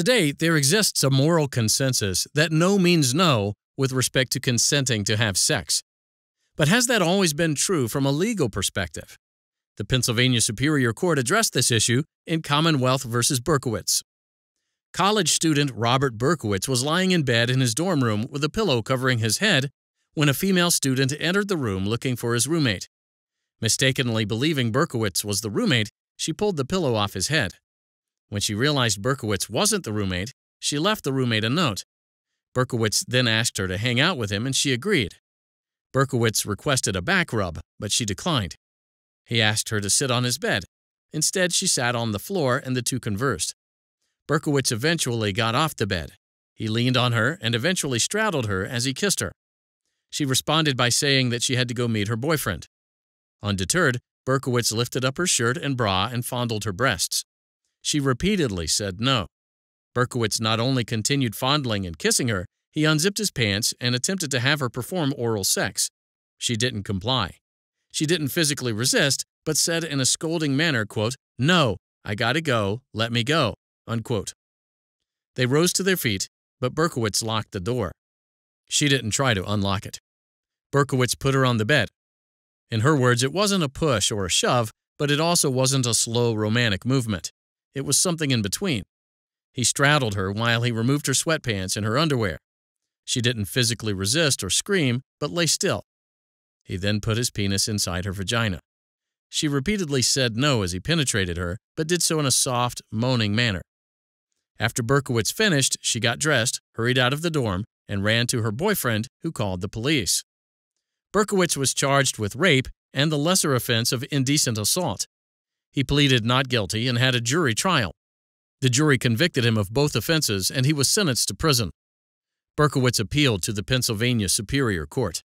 Today, there exists a moral consensus that no means no with respect to consenting to have sex. But has that always been true from a legal perspective? The Pennsylvania Superior Court addressed this issue in Commonwealth v. Berkowitz. College student Robert Berkowitz was lying in bed in his dorm room with a pillow covering his head when a female student entered the room looking for his roommate. Mistakenly believing Berkowitz was the roommate, she pulled the pillow off his head. When she realized Berkowitz wasn't the roommate, she left the roommate a note. Berkowitz then asked her to hang out with him and she agreed. Berkowitz requested a back rub, but she declined. He asked her to sit on his bed. Instead, she sat on the floor and the two conversed. Berkowitz eventually got off the bed. He leaned on her and eventually straddled her as he kissed her. She responded by saying that she had to go meet her boyfriend. Undeterred, Berkowitz lifted up her shirt and bra and fondled her breasts. She repeatedly said no. Berkowitz not only continued fondling and kissing her, he unzipped his pants and attempted to have her perform oral sex. She didn't comply. She didn't physically resist, but said in a scolding manner, quote, No, I gotta go, let me go. Unquote. They rose to their feet, but Berkowitz locked the door. She didn't try to unlock it. Berkowitz put her on the bed. In her words, it wasn't a push or a shove, but it also wasn't a slow romantic movement. It was something in between. He straddled her while he removed her sweatpants and her underwear. She didn't physically resist or scream, but lay still. He then put his penis inside her vagina. She repeatedly said no as he penetrated her, but did so in a soft, moaning manner. After Berkowitz finished, she got dressed, hurried out of the dorm, and ran to her boyfriend, who called the police. Berkowitz was charged with rape and the lesser offense of indecent assault. He pleaded not guilty and had a jury trial. The jury convicted him of both offenses and he was sentenced to prison. Berkowitz appealed to the Pennsylvania Superior Court.